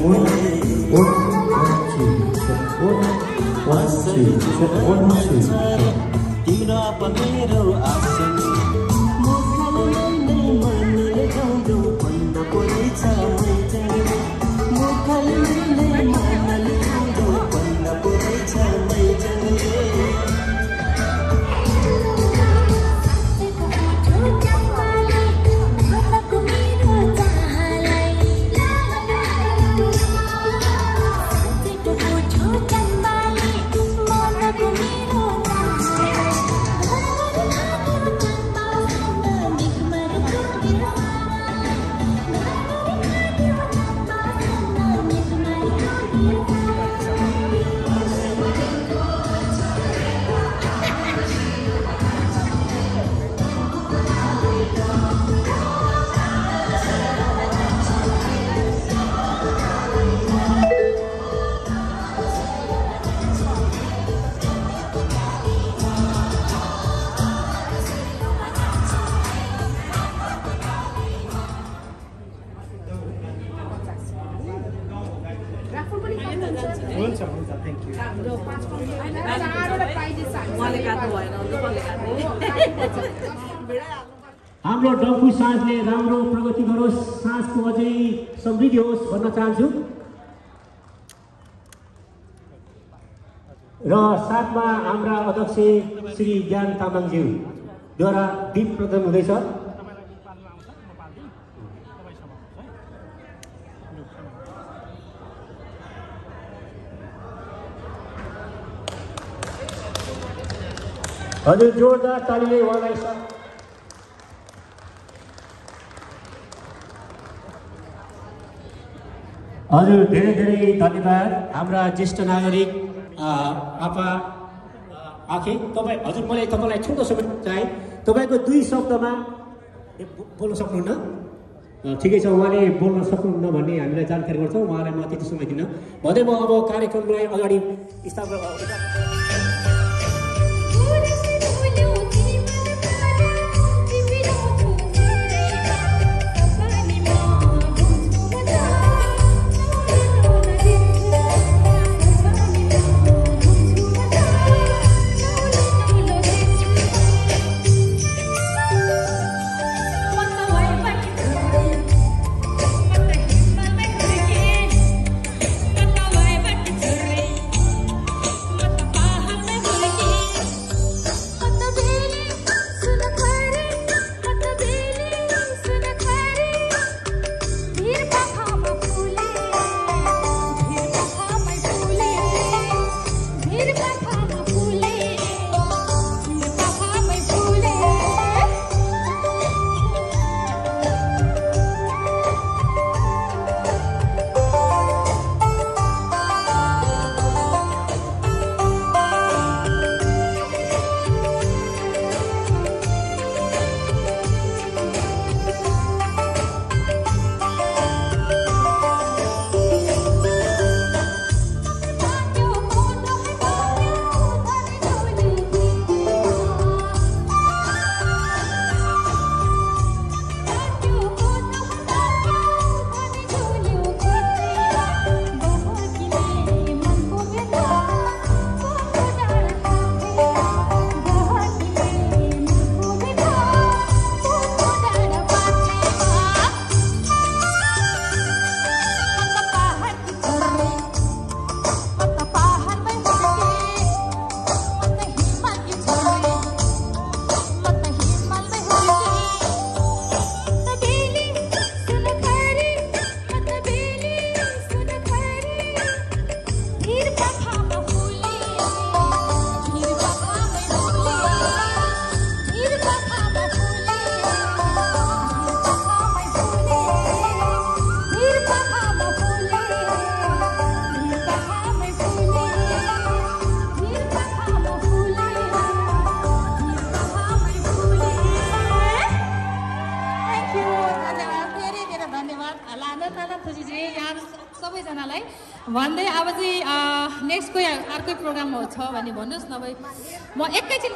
one, one, one, two, one. साँझले राम्रो प्रगति गरोस् साँझको अझै समृद्धि होस् भन्न चाहन्छु। र साथमा हाम्रा अध्यक्ष श्री ज्ञान तामाङज्यूद्वारा दीप प्रदान हुँदैछ। हजुर जोरदार तालीले उहाँलाई हजुर धेरै धेरै धन्यवाद। हाम्रा ज्येष्ठ नागरिक आपा आखे तपाईँ हजुर मैले तपाईँलाई छोटो समय चाहेँ तपाईँको दुई शब्दमा बोल्न सक्नुहुन्न? ठिकै छ उहाँले बोल्न सक्नुहुन्न भन्ने हामीलाई जानकारी गर्छ। उहाँलाई म त्यति समय दिन भन्दै म अब कार्यक्रमलाई अगाडि स्थापना छ भने भन्नुहोस् नभए म एकैछिन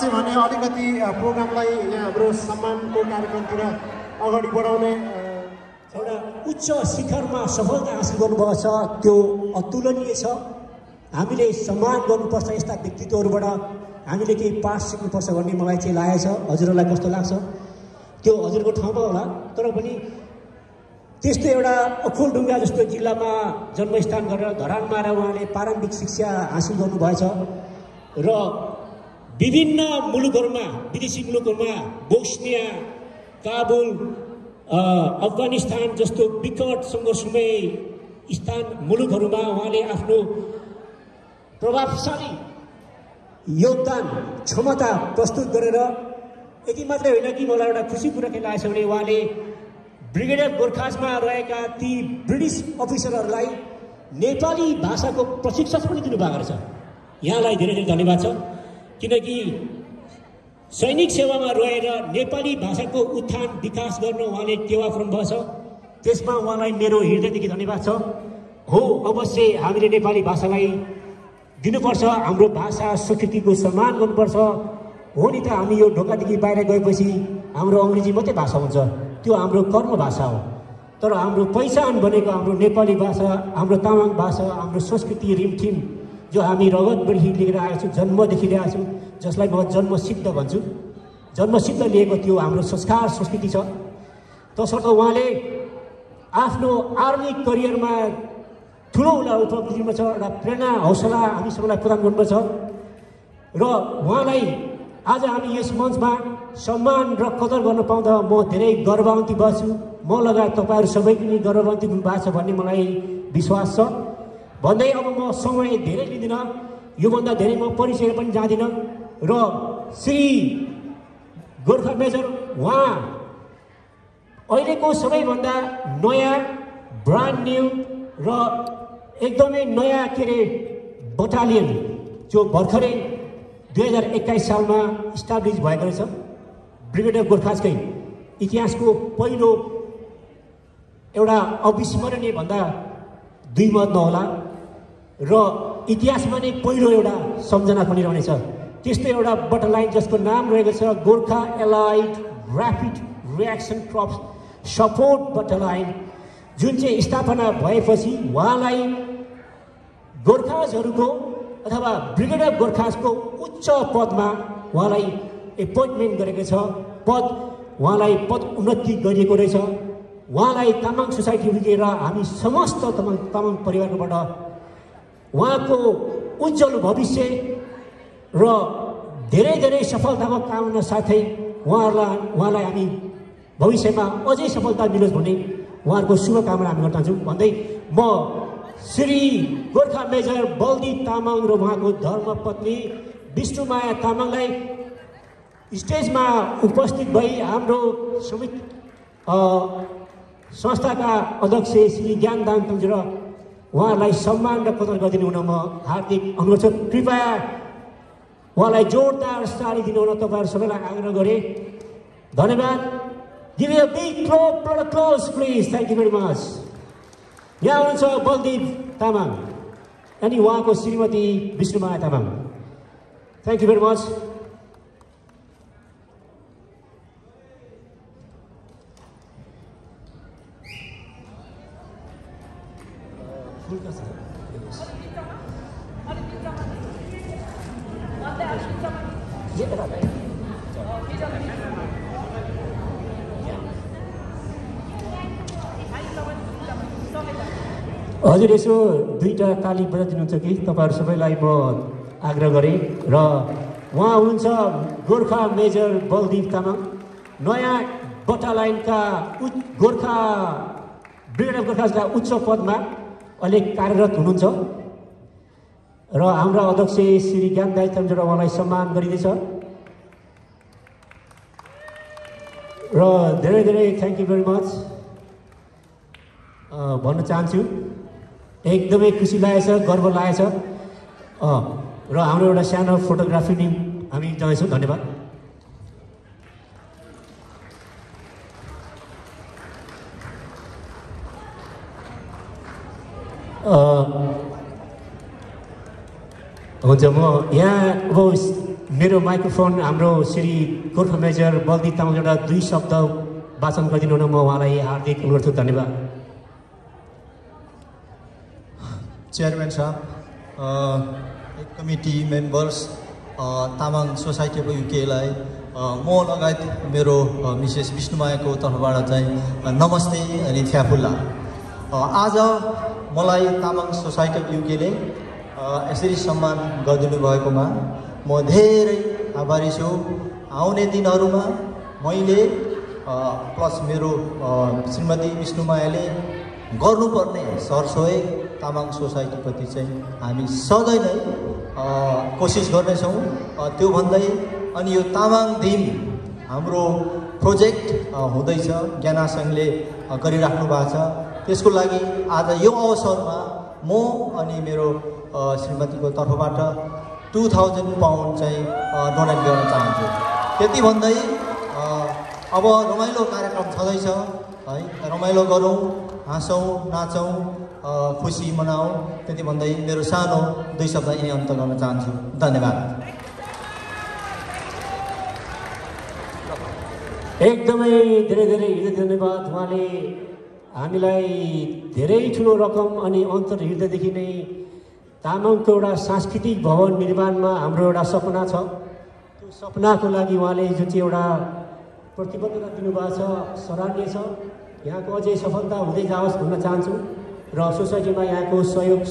अझै भने अलिकति प्रोग्रामलाई यहाँ हाम्रो सम्मानको कार्यक्रमतिर अगाडि बढाउने एउटा उच्च शिखरमा सफलता हासिल गर्नुभएको छ। त्यो अतुलनीय छ। हामीले सम्मान गर्नुपर्छ यस्ता व्यक्तित्वहरूबाट। हामीले केही पाठ सिक्नुपर्छ भन्ने मलाई चाहिँ लागेको छ। हजुरहरूलाई कस्तो लाग्छ? त्यो हजुरको ठाउँमा होला। तर पनि त्यस्तो एउटा अखोलढुङ्गा जस्तो जिल्लामा जन्मस्थान गरेर धरानमा आएर उहाँले प्रारम्भिक शिक्षा हासिल गर्नुभएछ। र विभिन्न मुलुकहरूमा विदेशी मुलुकहरूमा बोस्निया काबुल अफगानिस्तान जस्तो विकट सङ्घर्षमय स्थान मुलुकहरूमा उहाँले आफ्नो प्रभावशाली योगदान क्षमता प्रस्तुत गरेर यति मात्रै होइन कि मलाई एउटा खुसी कुरा के लागेको छ भने उहाँले ब्रिगेडियर गोर्खासमा रहेका ती ब्रिटिस अफिसरहरूलाई नेपाली भाषाको प्रशिक्षण पनि दिनुभएको रहेछ यहाँलाई धेरै धेरै धन्यवाद छ किनकि सैनिक सेवामा रहेर नेपाली भाषाको उत्थान विकास गर्न उहाँले टेवा पुऱ्याउनु छ त्यसमा उहाँलाई मेरो हृदयदेखि धन्यवाद छ। हो अवश्य हामीले नेपाली भाषालाई दिनुपर्छ हाम्रो भाषा संस्कृतिको सम्मान गर्नुपर्छ। हो नि त हामी यो ढोकादेखि बाहिर गएपछि हाम्रो अङ्ग्रेजी मात्रै भाषा हुन्छ। त्यो हाम्रो कर्म भाषा हो। तर हाम्रो पहिचान भनेको हाम्रो नेपाली भाषा हाम्रो तामाङ भाषा हाम्रो संस्कृति रिमठिम जो हामी रगतदेखि लिएर आएको छौँ जन्मदेखि ल्याएको छौँ जसलाई म जन्मसिद्ध भन्छु। जन्मसिद्ध लिएको त्यो हाम्रो संस्कार संस्कृति छ। तसर्थ उहाँले आफ्नो आर्मी करियरमा ठुलो एउटा उपलब्धिमा छ एउटा प्रेरणा हौसला हामी सबैलाई प्रदान गर्नुपर्छ र उहाँलाई आज हामी यस मञ्चमा सम्मान र कदर गर्न पाउँदा म धेरै गर्वान्ती बस्छु म लगायत तपाईँहरू सबै पनि गर्वान्ती हुनुभएको छ भन्ने मलाई विश्वास छ। भन्दै अब म समय धेरै लिँदिनँ। योभन्दा धेरै म परिचय पनि जाँदिनँ। र श्री गोर्खा मेजर उहाँ अहिलेको सबैभन्दा नयाँ ब्रान्ड न्यू र एकदमै नयाँ के अरे बटालियन जो भर्खरै दुई हजार एक्काइस सालमा इस्टाब्लिस भएको रहेछ ब्रिगेडियर गोर्खासकै इतिहासको पहिलो एउटा अविस्मरणीय भन्दा दुई मत नहोला। र इतिहासमा नै पहिलो एउटा सम्झना पनि रहनेछ त्यस्तो एउटा बटालाइन जसको नाम रहेको छ Gurkha allied rapid reaction corps support battalion जुन चाहिँ स्थापना भएपछि उहाँलाई गोर्खाजहरूको अथवा ब्रिगेडियर गोर्खासको उच्च पदमा उहाँलाई एपोइन्टमेन्ट गरेको छ। पद उहाँलाई पद उन्नति गरिएको रहेछ। उहाँलाई तामाङ सोसाइटी लिएर हामी समस्त तामाङ तामाङ परिवारकोबाट उहाँको उज्जवल भविष्य र धेरै धेरै सफलताको कामना साथै उहाँहरूलाई उहाँलाई हामी भविष्यमा अझै सफलता मिलोस् भन्ने उहाँहरूको शुभकामना हामी गर्न चाहन्छौँ भन्दै म श्री गोर्खा मेजर बलदीप तामाङ र उहाँको धर्मपत्नी विष्णुमाया तामाङलाई स्टेजमा उपस्थित भई हाम्रो समित संस्थाका अध्यक्ष श्री ज्ञानदान तन्जु र उहाँहरूलाई सम्मान र कदर गरिदिनु हुन म हार्दिक अनुरोध छ। कृपया उहाँलाई जोरदार साडी दिनु हुन तपाईँहरू सबैलाई आग्रह गरेँ। धन्यवाद। Give big clo close please thank you very much यहाँ हुनुहुन्छ बलदीप तामाङ। अनि उहाँको श्रीमती Bishnumaya Tamang. Thank you very much हजुर यसो दुईवटा ताली बजाइदिनुहुन्छ कि? तपाईँहरू सबैलाई म आग्रह गरेँ। र उहाँ हुनुहुन्छ गोर्खा मेजर बलदीप तामाङ। नयाँ बटालाइनका उच्च गोर्खा ब्रिगेड अफ गोर्खासका उच्च पदमा अहिले कार्यरत हुनुहुन्छ। र हाम्रा अध्यक्ष श्री ज्ञान दाई तन्जु र उहाँलाई सम्मान गरिँदैछ। र धेरै धेरै थ्याङ्क यू भेरी मच भन्न चाहन्छु। एकदमै खुसी लागेछ गर्व लागेछ। र हाम्रो एउटा सानो फोटोग्राफी नि हामी जाँदैछौँ धन्यवाद। हुन्छ म यहाँ अब मेरो माइक्रोफोन हाम्रो श्री गोर्खा मेजर बलदी तामाङबाट दुई शब्द वाचन गरिदिनु हुन म उहाँलाई हार्दिक अनुरोध धन्यवाद। चेयरम्यान साहब committee members Tamang society of युकेलाई म लगायत मेरो मिसेस विष्णुमायाको तर्फबाट चाहिँ नमस्ते अनि फ्याफुल्ला अ, आज मलाई तामाङ सोसाइटी अफ युकेले यसरी सम्मान गरिदिनु भएकोमा म धेरै आभारी छु आउने दिनहरूमा मैले प्लस मेरो श्रीमती विष्णुमायाले गर्नुपर्ने सरसोय तामाङ सोसाइटीप्रति चाहिँ हामी सधैँ नै कोसिस गर्नेछौँ। त्यो भन्दै अनि यो तामाङ दिन हाम्रो प्रोजेक्ट हुँदैछ ज्ञाना सङ्घले अ, गरिराख्नु भएको छ। त्यसको लागि आज यो अवसरमा म अनि मेरो श्रीमतीको तर्फबाट टु थाउजन्ड पाउन्ड चाहिँ डोनेट गर्न चाहन्छु। त्यति भन्दै अब रमाइलो कार्यक्रम छँदैछ है। रमाइलो गरौँ हाँसौँ नाचौँ खुसी मनाऊ। त्यति भन्दै मेरो सानो दुई शब्द यहीँ अन्त गर्न चाहन्छु। धन्यवाद। एकदमै धेरै धेरै हृदय धन्यवाद। उहाँले हामीलाई धेरै ठुलो रकम अनि अन्तर हृदयदेखि नै तामाङको एउटा सांस्कृतिक भवन निर्माणमा हाम्रो एउटा सपना छ। त्यो सपनाको लागि उहाँले जुन चाहिँ एउटा प्रतिबद्धता दिनुभएको छ सराहनीय छ। यहाँको अझै सफलता हुँदै जाओस् भन्न चाहन्छु। र सोसाइटीमा यहाँको सहयोग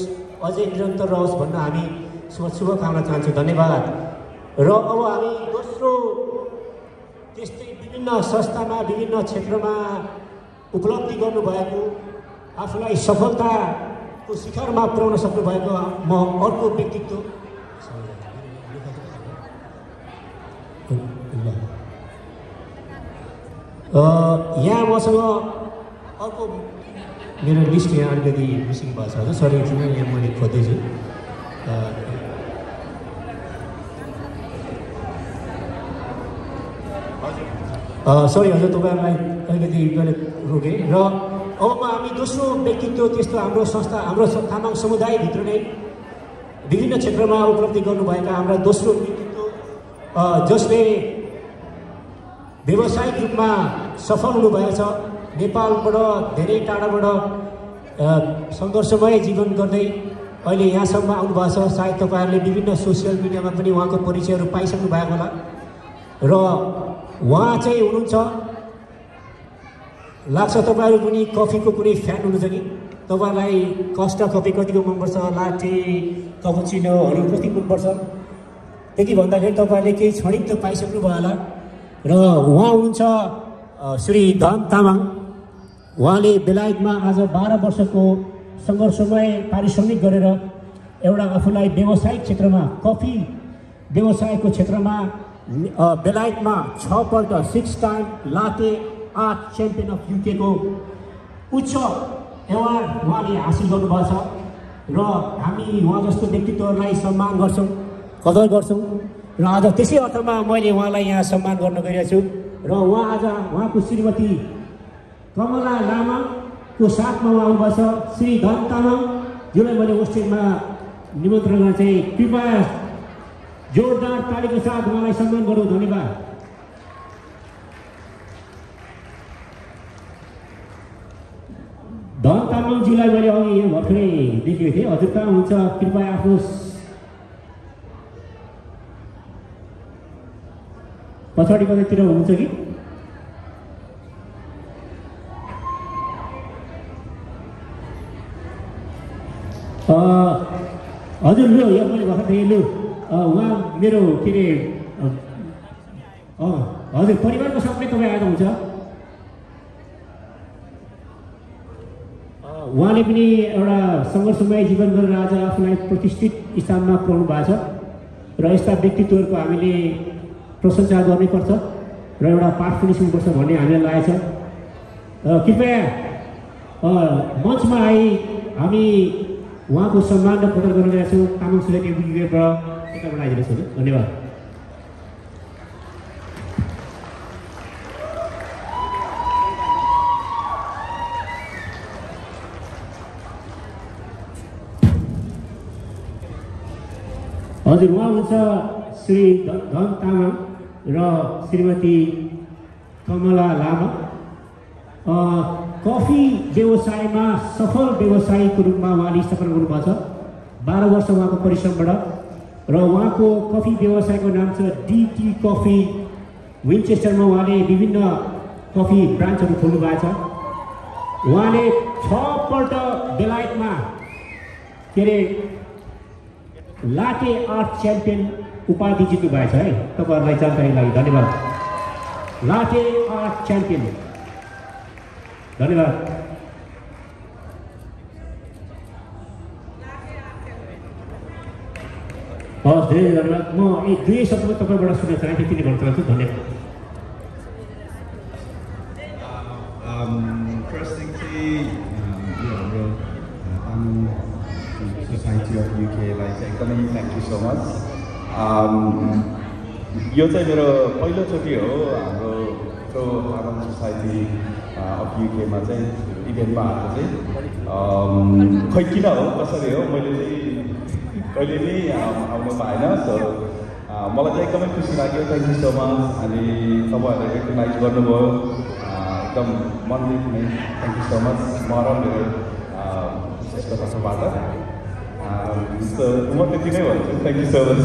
अझै निरन्तर रहोस् भन्न हामी शुभ शुभकामना चाहन्छु। धन्यवाद। र अब हामी दोस्रो त्यस्तै विभिन्न संस्थामा विभिन्न क्षेत्रमा उपलब्धि गर्नुभएको आफूलाई सफलताको शिखरमा पुर्याउन सक्नुभएको म अर्को व्यक्तित्व। यहाँ मसँग अर्को मेरो लिस्ट यहाँ अलिकति मिसिङ भएको छ हजुर सरी एकछिन यहाँ मैले खोज्दैछु सरी हजुर तपाईँहरूलाई अलिकति मैले रोकेँ र अब हामी दोस्रो व्यक्तित्व त्यस्तो हाम्रो संस्था हाम्रो तामाङ समुदायभित्र नै विभिन्न क्षेत्रमा उपलब्धि गर्नुभएका हाम्रा दोस्रो व्यक्तित्व जसले व्यावसायिक रूपमा सफल हुनुभएको छ नेपालबाट धेरै टाढाबाट सङ्घर्षमय जीवन गर्दै अहिले यहाँसम्म आउनुभएको छ। सायद तपाईँहरूले विभिन्न सोसियल मिडियामा पनि उहाँको परिचयहरू पाइसक्नु भएको होला। र उहाँ चाहिँ हुनुहुन्छ। लाग्छ तपाईँहरू पनि कफीको कुनै फ्यान हुनुहुन्छ कि? तपाईँहरूलाई कस्टा कफी कतिको मनपर्छ? लाटे कपुचिनोहरू कति मनपर्छ? त्यति भन्दाखेरि तपाईँहरूले केही क्षणिक त पाइसक्नु भयो होला। र उहाँ हुनुहुन्छ श्री धन तामाङ। उहाँले बेलायतमा आज बाह्र वर्षको सङ्घर्षमय पारिश्रमिक गरेर एउटा आफूलाई व्यावसायिक क्षेत्रमा कफी व्यवसायको क्षेत्रमा बेलायतमा छपल्ट six time latte art champion of युकेको उच्च एवार्ड उहाँले हासिल गर्नुभएको छ र हामी उहाँ जस्तो व्यक्तित्वहरूलाई सम्मान गर्छौँ कदर गर्छौँ र आज त्यसै अर्थमा मैले उहाँलाई यहाँ सम्मान गर्न गइरहेको छु र उहाँ आज उहाँको श्रीमती कमला लामाको साथमा उहाँ आउनुभएको छ श्री धन तामाङ जसलाई मैले होस्टेलमा निमन्त्रण गर्न चाहिँ कृपया जोरदार तालीको साथ उहाँलाई सम्मान गरौँ धन्यवाद धन तामाङजीलाई मैले अघि यहाँ भर्खरै देखेको थिएँ हजुर कहाँ हुन्छ कृपया आफ्नो पछाडि कतैतिर हुनुहुन्छ कि हजुर लु यहाँ मैले भर्खर देखेँ लु उहाँ मेरो के अरे हजुर परिवारको साथमै तपाईँ आएको हुन्छ उहाँले पनि एउटा सङ्घर्षमय जीवन गरेर आज आफूलाई प्रतिष्ठित स्थानमा पुऱ्याउनु भएको छ र यस्ता व्यक्तित्वहरूको हामीले प्रशंसा गर्नैपर्छ र एउटा पाठ पनि सुन्नुपर्छ भन्ने हामीलाई लागेको छ कृपया मञ्चमा आई हामी उहाँको सम्मान र कदर गर्न गएका छौँ। तामाङ सोसाइटी विज्ञबाट यताबाट आइदिनुहोस् धन्यवाद। हजुर उहाँ हुन्छ श्री धन तामाङ र श्रीमती कमला लामा। कफी व्यवसायमा सफल व्यवसायीको रूपमा उहाँले स्थापना गर्नुभएको छ। बाह्र वर्ष उहाँको परिश्रमबाट। र उहाँको कफी व्यवसायको नाम छ डिटी कफी विन्चेस्टरमा उहाँले विभिन्न कफी ब्रान्चहरू खोल्नु भएको छ। उहाँले छपल्ट बेलायतमा के अरे लाटे आर्ट च्याम्पियन उपाधि जित्नु भएको छ है। तपाईँहरूलाई जानकारी लागि धन्यवाद। Latte art champion. धन्यवाद हवस् धेरै धन्यवाद म यी दुवै शब्द तपाईँबाट सुन्न चाहन्थेँ तिनी भन्न चाहन्छु धन्यवाद चाहिँ यो चाहिँ एकदमै थ्याङ्क यू सो मच यो चाहिँ मेरो पहिलोचोटि हो हाम्रो सोसाइटी अफ युकेमा चाहिँ इभेन्टमा आएको चाहिँ खोइ किन हो कसरी हो मैले चाहिँ कहिले पनि आउनु पाएन सो मलाई चाहिँ एकदमै खुसी लाग्यो थ्याङ्क यू सो मच अनि तपाईँहरूले रेकगनाइज गर्नुभयो एकदम मनदेखि थ्याङ्क यू सो मच म र मेरो तर्फबाट सो म त्यति नै भन्छु थ्याङ्क यू सो मच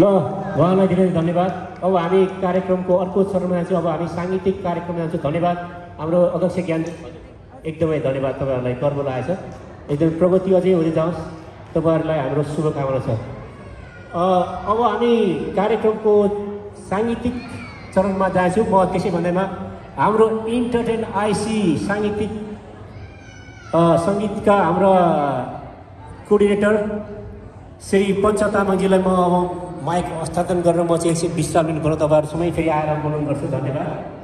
ल उहाँलाई धेरै धन्यवाद। अब हामी कार्यक्रमको अर्को चरणमा चाहिँ अब हामी साङ्गीतिक कार्यक्रम जान्छौँ धन्यवाद। हाम्रो अध्यक्ष ज्ञान एकदमै धन्यवाद तपाईँहरूलाई गर्व लागेको छ एकदमै प्रगति अझै हुँदै जाओस्। तपाईँहरूलाई हाम्रो शुभकामना छ। अब हामी कार्यक्रमको साङ्गीतिक चरणमा जान्छौँ। म त्यसै भन्दैमा हाम्रो इन्टरटेन आइसी साङ्गीतिक सङ्गीतका हाम्रा कोअर्डिनेटर श्री पञ्च तामाङजीलाई म अब माइक हस्तान्तरण गरेर म चाहिँ एकछिन विश्राम लिनुपर्छ तपाईँहरू समय फेरि आएर बोलाउनु गर्छु धन्यवाद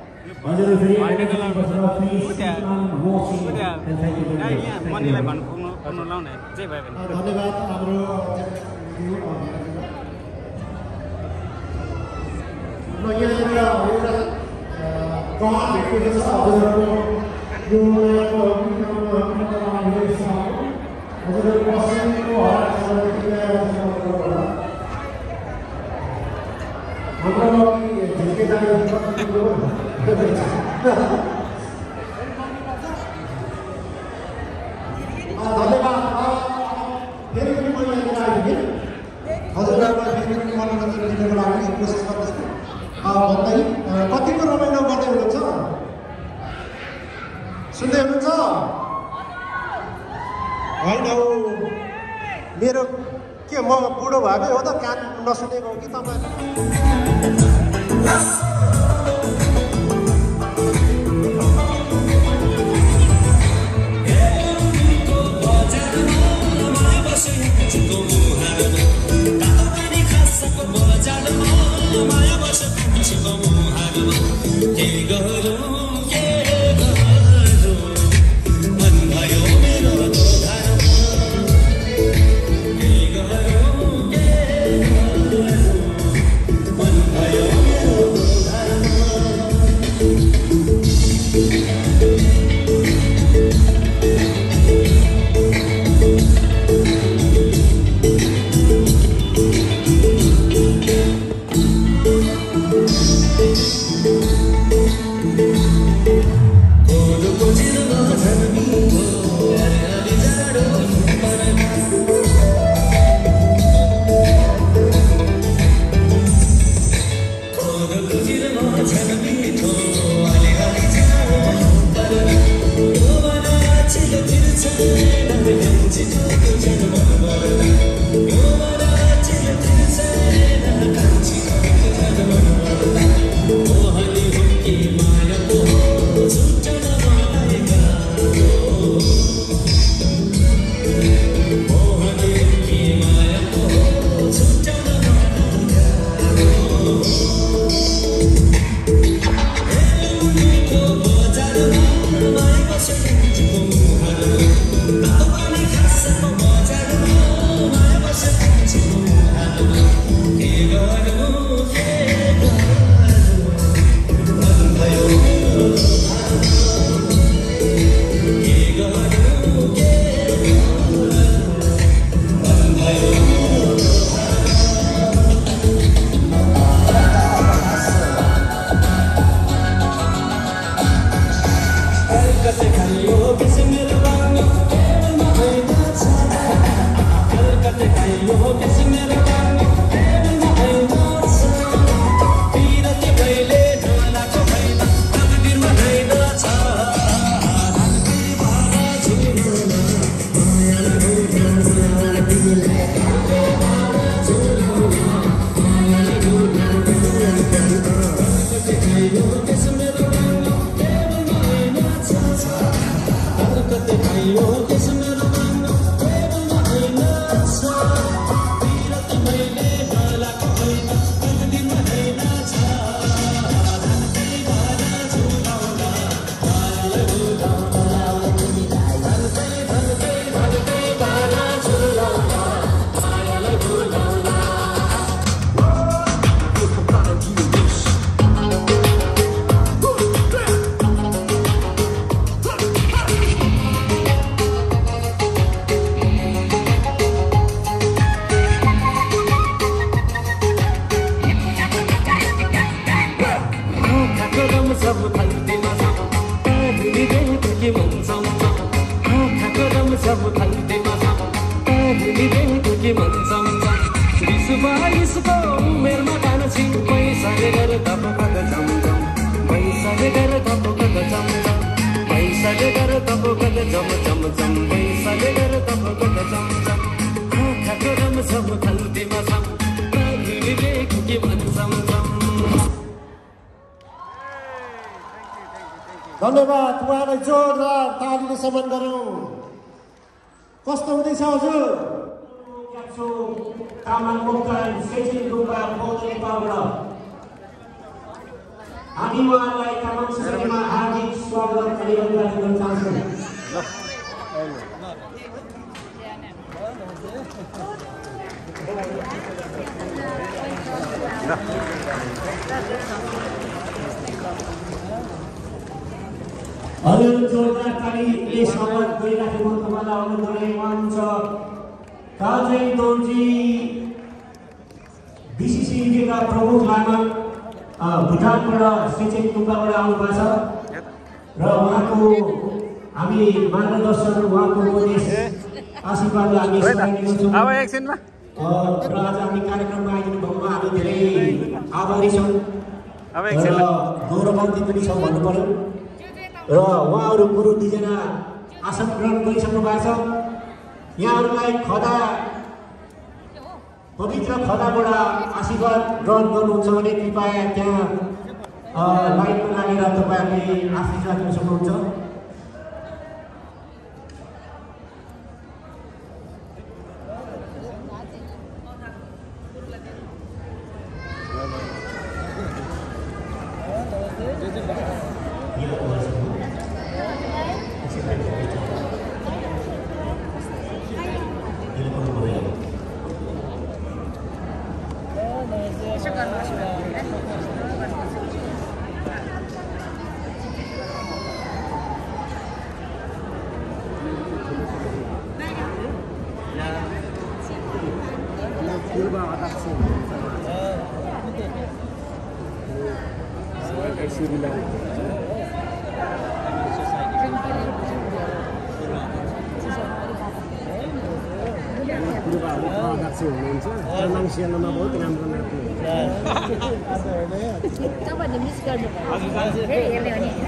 कतिको रमाइलो गर्दै हुनुहुन्छ सुन्दै हुनुहुन्छ? होइन मेरो के म बुढो भएकै हो त कान नसुनेको कि तपाईँ Here we go. सम्मान गरौँ। कस्तो हुँदैछ हजुर? हामी उहाँलाई तामाङ सोसाइटीमा हार्दिक स्वागत अनि अभिवादन गर्न चाहन्छौँ। हजुर जोरदार तालीले स्वागत गरिराखेको तपाईँलाई अनुरोध मन छ काजै दोर्जी बिसिसी इन्डियाका प्रमुख लामा भुटानबाट सेचेन गुम्बाबाट आउनुभएको छ। र उहाँको हामी मार्गदर्शन उहाँको उपदेश आशीर्वाद हामी र आज हामी कार्यक्रममा आइदिनु भएकोमा हामी धेरै आभारी छौँ। र गौरवान्वित पनि छौँ भन्नु पर्यो। र उहाँहरू गुरु दुईजना आसन ग्रहण गरिसक्नु भएको छ। यहाँहरूलाई खदा पवित्र खदाबाट आशीर्वाद ग्रहण गर्नुहुन्छ भने कृपया त्यहाँ लाइनमा लागेर तपाईँहरूले आशिष राख्न सक्नुहुन्छ। तपाईँहरूले मिस गर्नुभयो फेरि हेर्ने हो नि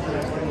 Congratulations.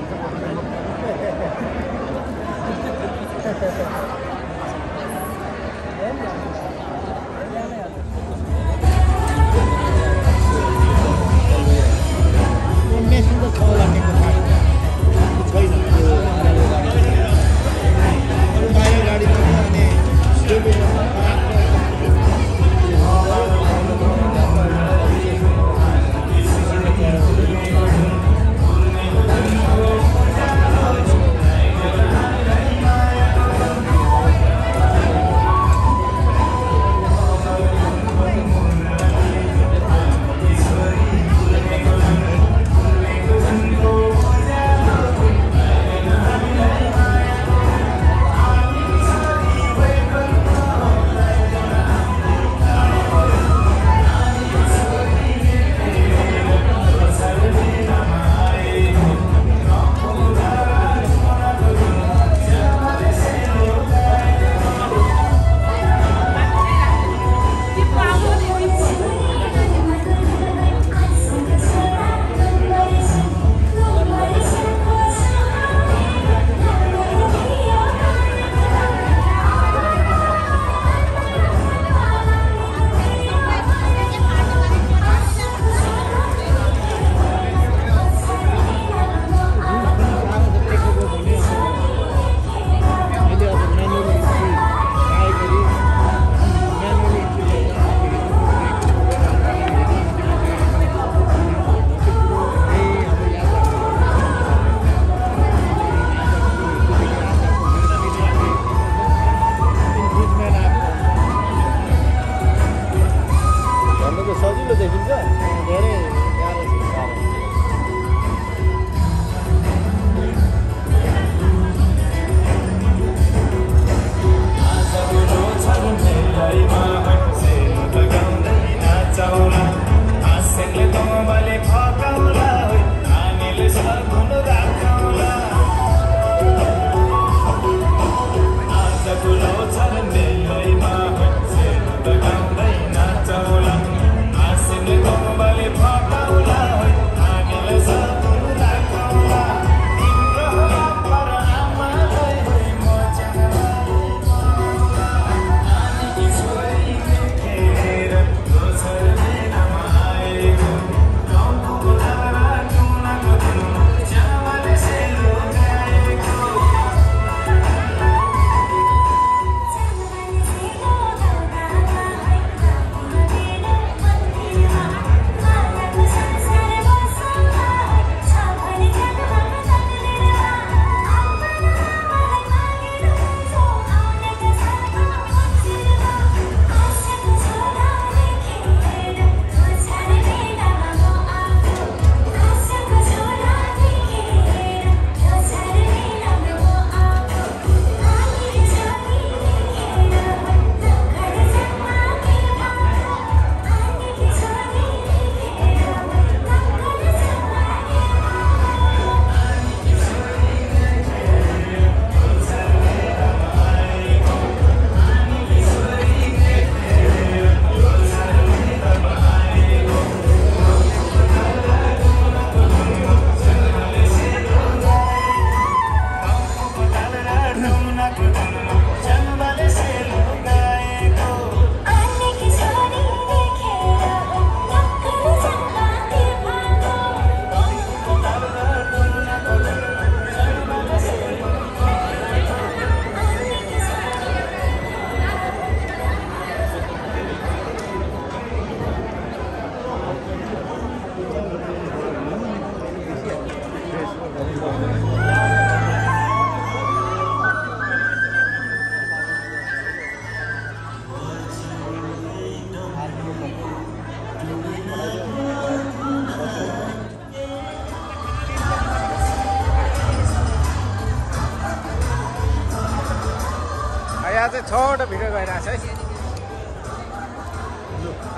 छवटा भिडियो गइरहेको छ है।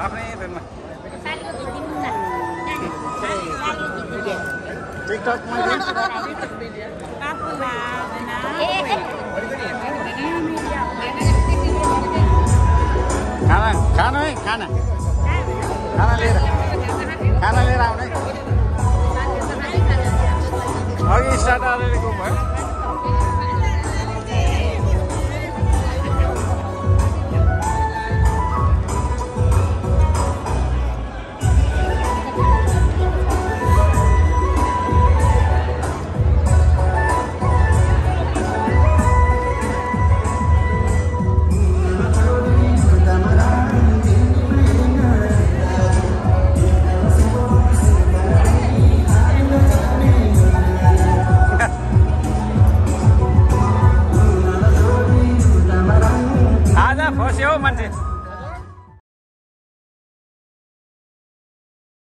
आफ्नै खाना खानु है खाना। खाना लिएर खाना लिएर आउने अघि स्टार्ट अलिअलि भयो